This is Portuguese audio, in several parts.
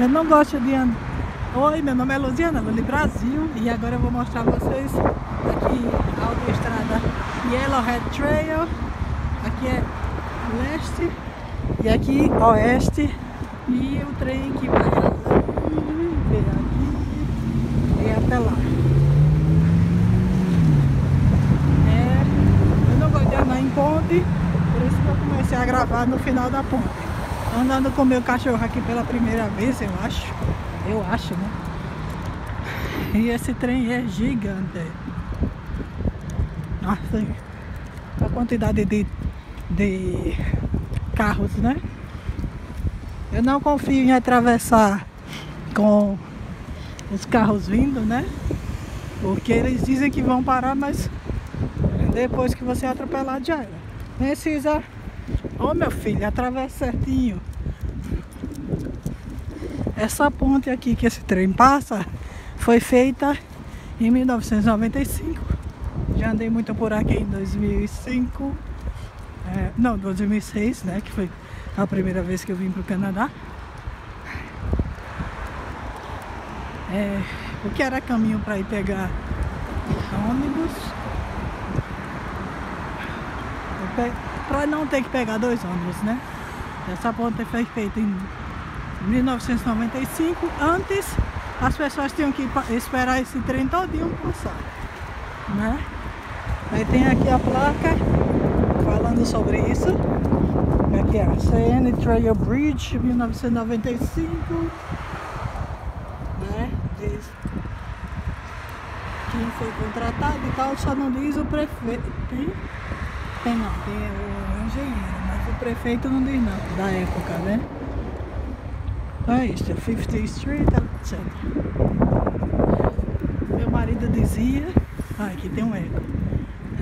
Eu não gosto de andar. Oi, meu nome é Luziana, Luli Brasil e agora eu vou mostrar a vocês aqui a autoestrada Yellowhead Trail. Aqui é leste e aqui oeste e o trem que vai aqui e até lá. É, eu não gosto de andar em ponte, por isso que eu comecei a gravar no final da ponte. Andando com meu cachorro aqui pela primeira vez, eu acho. Eu acho, né? E esse trem é gigante. Nossa, a quantidade de, de carros, né? Eu não confio em atravessar com os carros vindo, né? Porque eles dizem que vão parar, mas depois que você atropelar já era. Precisa. Oh, meu filho, atravessa certinho. Essa ponte aqui que esse trem passa foi feita em 1995. Já andei muito por aqui em 2005. É, não, 2006, né? Que foi a primeira vez que eu vim para o Canadá. É, o que era caminho para ir pegar ônibus. Para não ter que pegar dois ônibus, né? Essa ponte foi feita em 1995. Antes as pessoas tinham que esperar esse trem todinho passar. Né? Aí tem aqui a placa falando sobre isso. Aqui é a CN Trail Bridge 1995. Né? Diz quem foi contratado e tal, só não diz o prefeito. Tem? Não, tem o engenheiro, mas o prefeito não diz não, da época, né? É isso, 50 Street, etc. Meu marido dizia. Ah, aqui tem um eco.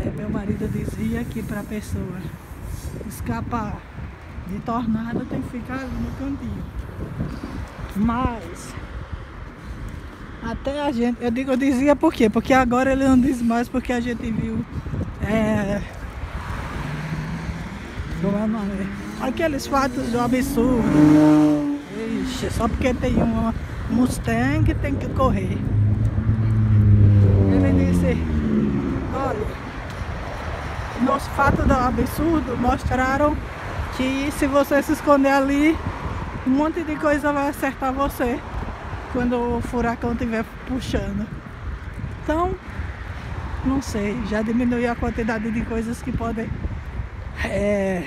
É, meu marido dizia que para a pessoa escapar de tornado tem que ficar ali no cantinho. Mas até a gente, eu digo, eu dizia por quê? Porque agora ele não diz mais porque a gente viu é, como é o nome? Aqueles fatos do absurdo Ixi, só porque tem uma Mustang tem que correr. Ele disse, olha, nos fatos do absurdo mostraram que se você se esconder ali, um monte de coisa vai acertar você quando o furacão estiver puxando. Então, não sei, já diminuiu a quantidade de coisas que podem é,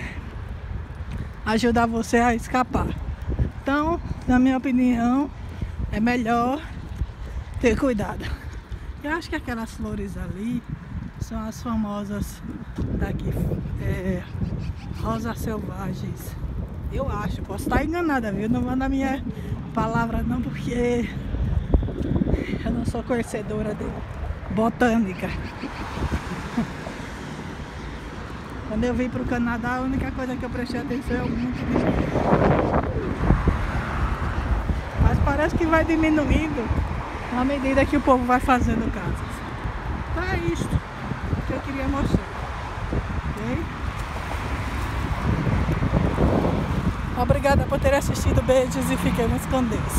ajudar você a escapar. Então, na minha opinião, é melhor ter cuidado. Eu acho que aquelas flores ali são as famosas daqui, é, rosas selvagens. Eu acho, posso estar enganada, viu? Não manda minha palavra não, porque eu não sou conhecedora de botânica. Quando eu vim para o Canadá, a única coisa que eu prestei atenção é o monte de parece que vai diminuindo à medida que o povo vai fazendo casas. Então é isto que eu queria mostrar. Okay? Obrigada por ter assistido. Beijos e fiquemos com Deus.